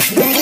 Don't